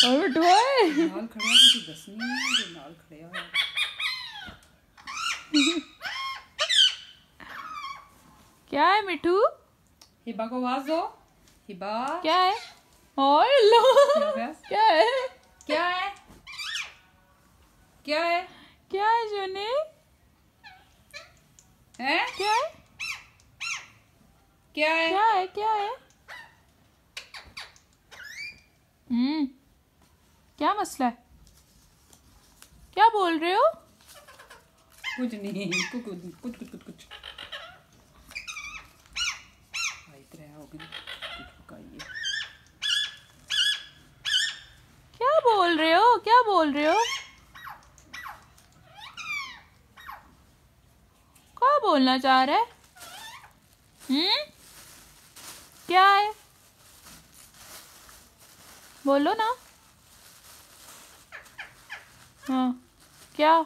ਨਾਲ ਖੜਿਆ ਸੀ ਤੂੰ ਦੱਸਣੀ ਨਹੀਂ ਜੇ ਨਾਲ ਖੜਿਆ ਹੋਇਆ क्या है मिठू हिबा को आवाज दो हिबा क्या है ओए लो क्या हो गया? क्या है क्या है क्या है क्या है जोने हैं क्या है क्या है क्या है क्या है हम्म क्या मसला है? क्या बोल रहे हो? कुछ नहीं कुछ कुछ कुछ कुछ कुछ हो पकाइए क्या बोल रहे हो? क्या बोल रहे हो? क्या बोलना चाह रहे हम्म? क्या है? बोलो ना। हाँ। क्या?